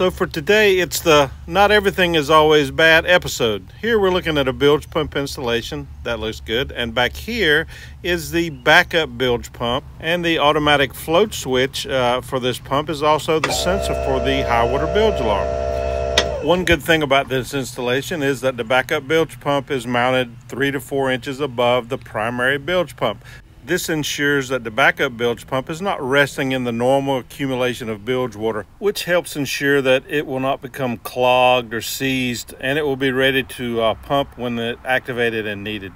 So for today, it's the not everything is always bad episode. Here we're looking at a bilge pump installation. That looks good. And back here is the backup bilge pump. And the automatic float switch uh, for this pump is also the sensor for the high water bilge alarm. One good thing about this installation is that the backup bilge pump is mounted three to four inches above the primary bilge pump. This ensures that the backup bilge pump is not resting in the normal accumulation of bilge water, which helps ensure that it will not become clogged or seized and it will be ready to uh, pump when activated and needed.